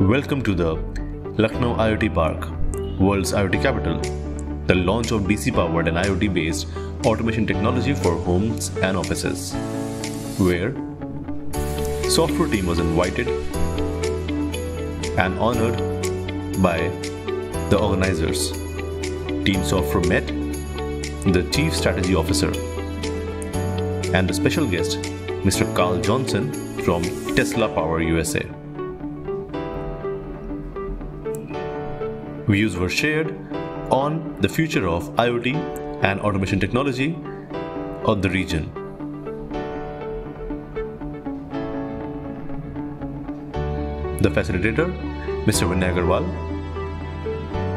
Welcome to the Lucknow IoT Park, world's IoT capital, the launch of DC powered and IoT based automation technology for homes and offices, where Softpro team was invited and honored by the organizers. Team Softpro met the Chief Strategy Officer and the special guest, Mr. Carl Johnson from Tesla Power USA. Views were shared on the future of IoT and automation technology of the region. The facilitator, Mr. Vinay Agarwal,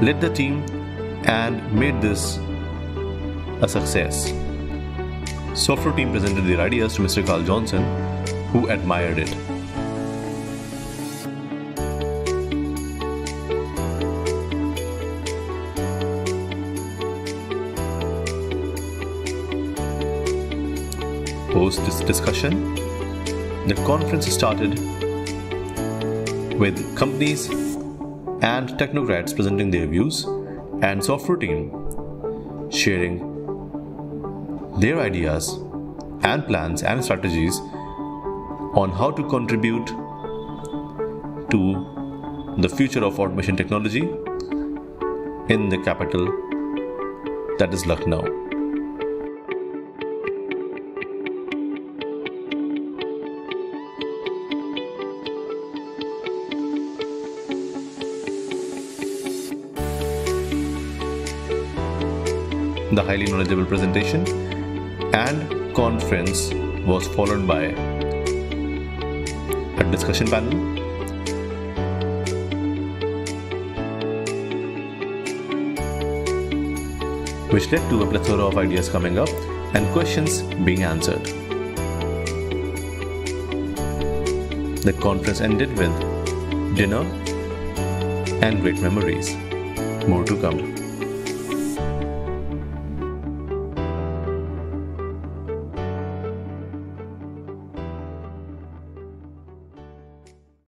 led the team and made this a success. Softpro team presented their ideas to Mr. Carl Johnson, who admired it. Post this discussion, the conference started with companies and technocrats presenting their views and Softpro team sharing their ideas and plans and strategies on how to contribute to the future of automation technology in the capital that is Lucknow. The highly knowledgeable presentation and conference was followed by a discussion panel which led to a plethora of ideas coming up and questions being answered. The conference ended with dinner and great memories. More to come.